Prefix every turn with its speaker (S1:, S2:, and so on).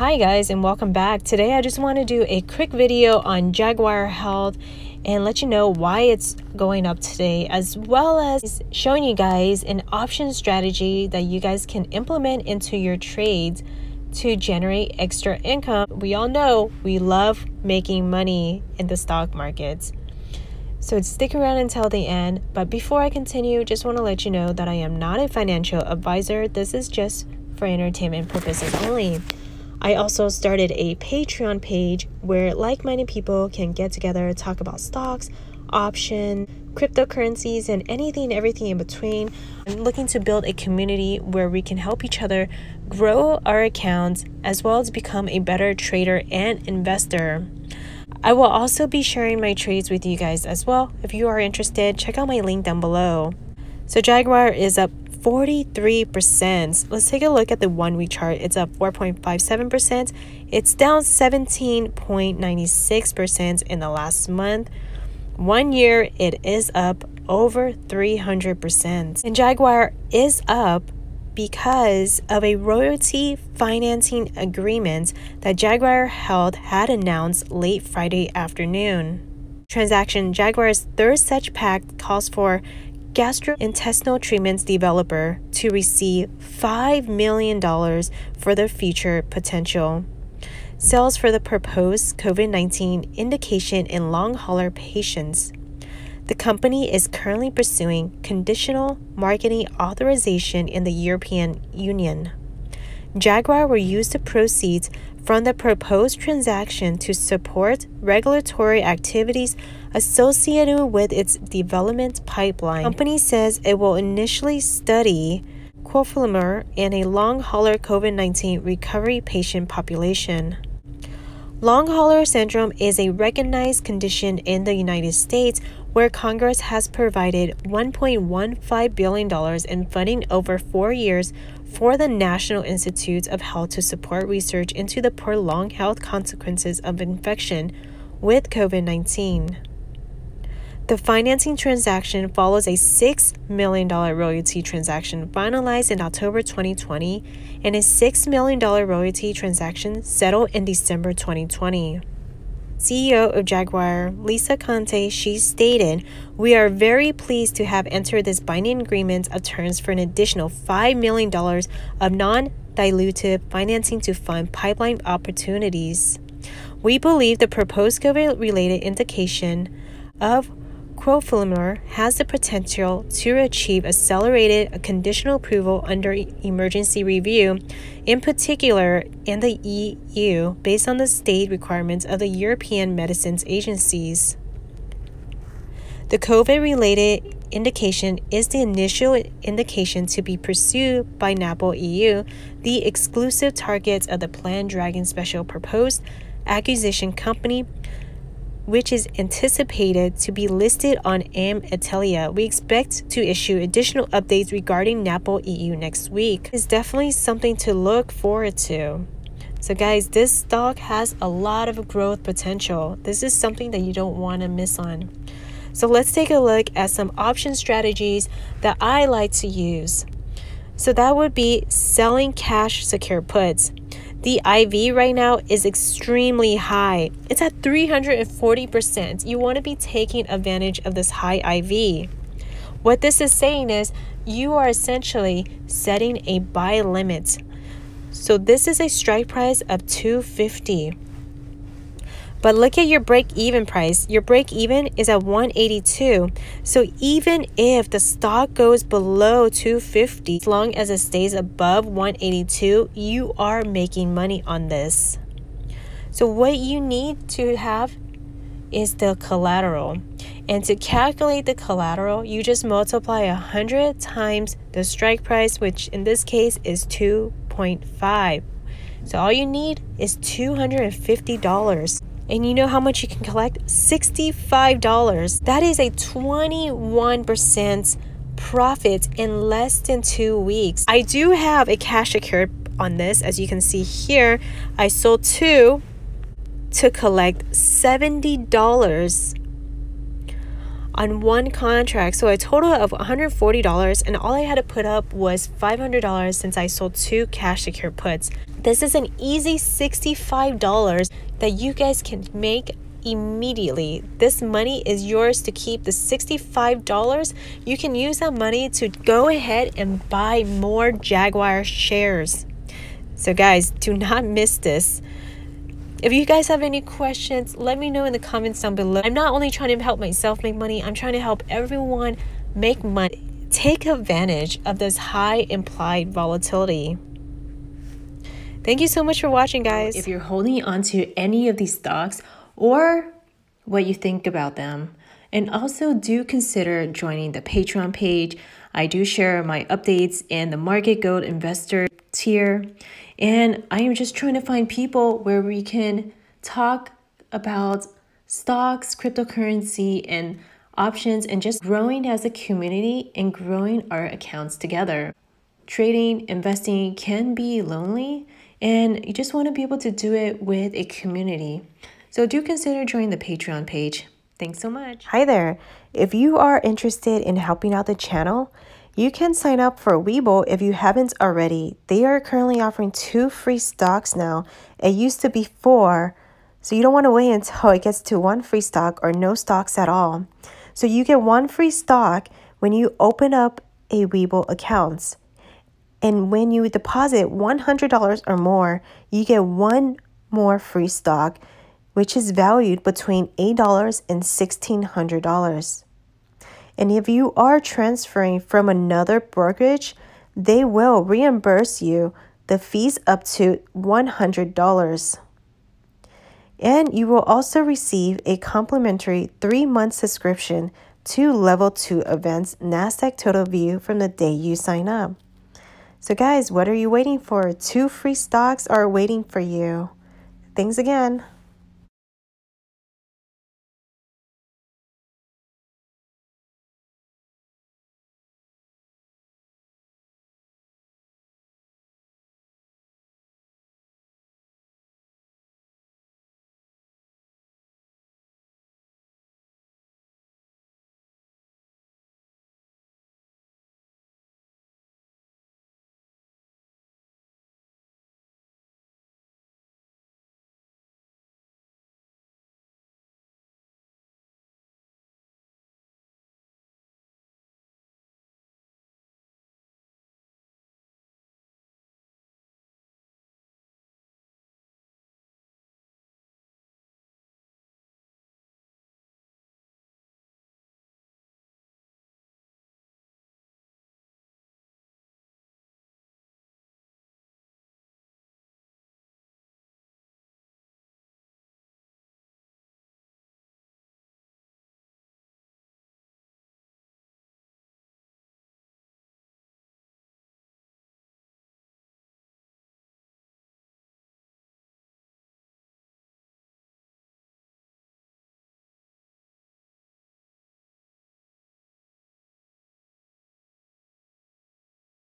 S1: Hi guys and welcome back. Today I just want to do a quick video on Jaguar Health and let you know why it's going up today as well as showing you guys an option strategy that you guys can implement into your trades to generate extra income. We all know we love making money in the stock markets. So stick around until the end. But before I continue, just want to let you know that I am not a financial advisor. This is just for entertainment purposes only. I also started a Patreon page where like minded people can get together, talk about stocks, option, cryptocurrencies, and anything and everything in between. I'm looking to build a community where we can help each other grow our accounts as well as become a better trader and investor. I will also be sharing my trades with you guys as well. If you are interested, check out my link down below. So Jaguar is up 43%. Let's take a look at the one week chart. It's up 4.57%. It's down 17.96% in the last month. One year, it is up over 300%. And Jaguar is up because of a royalty financing agreement that Jaguar Health had announced late Friday afternoon. Transaction Jaguar's third such pact calls for gastrointestinal treatments developer to receive $5 million for their future potential. Sales for the proposed COVID 19 indication in long hauler patients. The company is currently pursuing conditional marketing authorization in the European Union. Jaguar will use the proceeds from the proposed transaction to support regulatory activities associated with its development pipeline. The company says it will initially study crofelemer in a long hauler COVID 19 recovery patient population. Long hauler syndrome is a recognized condition in the United States where Congress has provided $1.15 billion in funding over four years for the National Institutes of Health to support research into the prolonged health consequences of infection with COVID 19. The financing transaction follows a $6 million royalty transaction finalized in October 2020 and a $6 million royalty transaction settled in December 2020. CEO of Jaguar, Lisa Conte, she stated, We are very pleased to have entered this binding agreement of terms for an additional $5 million of non dilutive financing to fund pipeline opportunities. We believe the proposed COVID related indication of crofelemer has the potential to achieve accelerated conditional approval under emergency review, in particular in the EU, based on the state requirements of the European Medicines Agencies. The COVID related indication is the initial indication to be pursued by NAPO EU, the exclusive targets of the planned Dragon Special purpose acquisition company which is anticipated to be listed on AIM Italia. We expect to issue additional updates regarding NAPO EU next week. It's definitely something to look forward to. So, guys, this stock has a lot of growth potential. This is something that you don't want to miss on. So, let's take a look at some option strategies that I like to use. So, that would be selling cash secure puts. The IV right now is extremely high. It's at 340%. You want to be taking advantage of this high IV. What this is saying is you are essentially setting a buy limit. So this is a strike price of 250. But look at your break even price. Your break even is at 182. So even if the stock goes below 250, as long as it stays above 182, you are making money on this. So what you need to have is the collateral. And to calculate the collateral, you just multiply 100 times the strike price, which in this case is 2.5. So all you need is $250. And you know how much you can collect? $65. That is a 21% profit in less than two weeks. I do have a cash secured on this. As you can see here, I sold two to collect $70. On one contract. So a total of $140 and all I had to put up was $500 since I sold two cash secure puts. This is an easy $65 that you guys can make immediately. This money is yours to keep. The $65, you can use that money to go ahead and buy more Jaguar shares. So, guys, do not miss this. If you guys have any questions, let me know in the comments down below. I'm not only trying to help myself make money, I'm trying to help everyone make money. Take advantage of this high implied volatility. Thank you so much for watching, guys. If you're holding on to any of these stocks or what you think about them, and also do consider joining the Patreon page. I do share my updates in the Market Gold Investor tier. And I am just trying to find people where we can talk about stocks, cryptocurrency, and options, and just growing as a community and growing our accounts together. Trading, investing can be lonely, and you just want to be able to do it with a community. So do consider joining the Patreon page. Thanks so much. Hi there. If you are interested in helping out the channel, you can sign up for Webull if you haven't already. They are currently offering two free stocks now. It used to be four, so you don't want to wait until it gets to one free stock or no stocks at all. So you get one free stock when you open up a Webull account. And when you deposit $100 or more, you get one more free stock, which is valued between $8 and $1,600. And if you are transferring from another brokerage, they will reimburse you the fees up to $100. And you will also receive a complimentary three month subscription to Level 2 Advance NASDAQ Total View from the day you sign up. So, guys, what are you waiting for? Two free stocks are waiting for you. Thanks again.